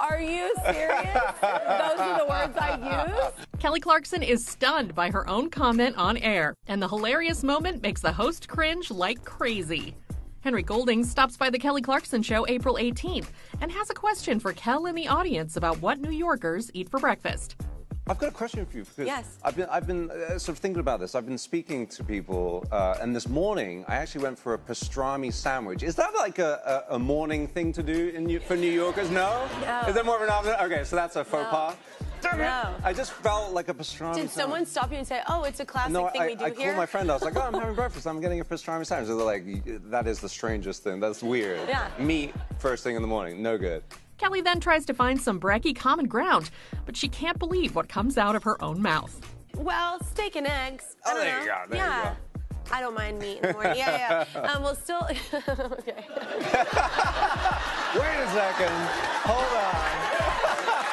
Are you serious? Those are the words I use? Kelly Clarkson is stunned by her own comment on air, and the hilarious moment makes the host cringe like crazy. Henry Golding stops by the Kelly Clarkson Show April 18th and has a question for Kel and the audience about what New Yorkers eat for breakfast. I've got a question for you because Yes. I've been I've been uh, sort of thinking about this. I've been speaking to people, uh, and this morning I actually went for a pastrami sandwich. Is that like a, a, a morning thing to do in New, for New Yorkers? No. No. Is that more of an afternoon? Okay, so that's a faux No. pas. Damn it! No. I just felt like a pastrami. Did sandwich. someone stop you and say, oh, it's a classic No, thing I, we do I here? called my friend. I was like, "Oh, I'm having breakfast. I'm getting a pastrami sandwich." They're like, "That is the strangest thing. That's weird." Yeah. Meat first thing in the morning. No good. Kelly then tries to find some breggy common ground, but she can't believe what comes out of her own mouth. Well, steak and eggs. I Oh, don't there know. you go, there you yeah. I don't mind meat in the morning. Yeah, yeah. Um, well, still. okay. Wait a second. Hold on.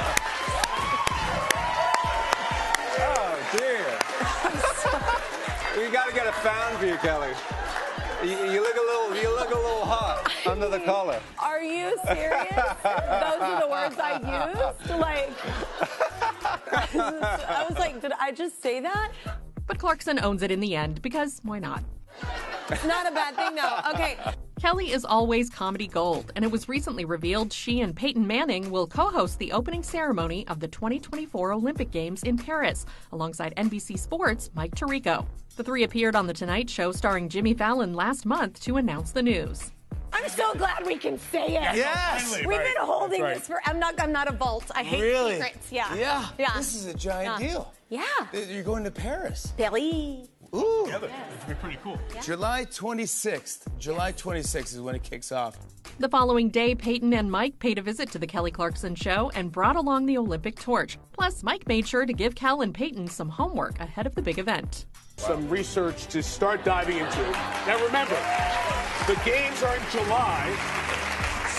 oh dear. we got to get a fan for you, Kelly. You, you look a little. You look a little hot under the collar. Are you serious? Those are the words I used? Like. I was like, did I just say that? But Clarkson owns it in the end because why not? It's not a bad thing, though. Okay. Kelly is always comedy gold, and it was recently revealed she and Peyton Manning will co host the opening ceremony of the 2024 Olympic Games in Paris alongside NBC Sports' Mike Tirico. The three appeared on The Tonight Show starring Jimmy Fallon last month to announce the news. I'm so glad we can say it. Yes. We've been holding That's this for. I'm not. I'm not a vault. I hate Really? secrets. Yeah. Yeah. Yeah. This is a giant Yeah. deal. Yeah. You're going to Paris. Billy. Ooh. It's been pretty cool. July 26th. July 26th is when it kicks off. The following day, Peyton and Mike paid a visit to the Kelly Clarkson show and brought along the Olympic torch. Plus, Mike made sure to give Cal and Peyton some homework ahead of the big event. Some research to start diving into. Now remember, the games are in July,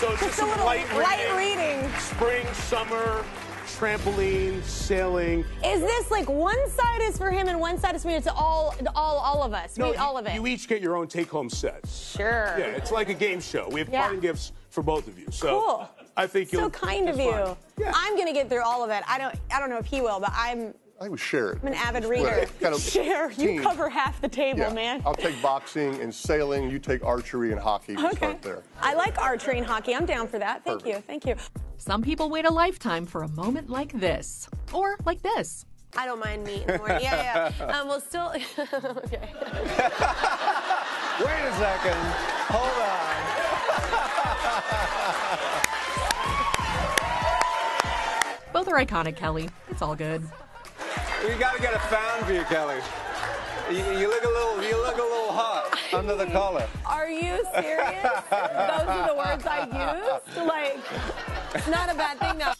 so it's just some little light, light reading. Spring, summer, trampoline, sailing. Is this like one side is for him and one side is for me? It's all, all, all of us. You, all of it. you each get your own take-home sets. sure. Yeah, it's like a game show. We have Yeah. parting gifts for both of you. So Cool. I think you'll. So kind of you. Yeah. I'm gonna get through all of it. I don't. I don't know if he will, but I'm. I think we share it. I'm an avid reader. Kind of Share. You cover half the table, Yeah. man. I'll take boxing and sailing. You take archery and hockey. We okay. start there. I like archery and hockey. I'm down for that. Thank Perfect. you. Thank you. Some people wait a lifetime for a moment like this. Or like this. I don't mind meat in the morning. Yeah, yeah. Um, well, still. okay. Wait a second. Hold on. Both are iconic, Kelly. It's all good. We got to get a fan for you, Kelly. You, you look a little. You look a little hot under the collar. Are you serious? Those are the words I used? Like, it's not a bad thing, though.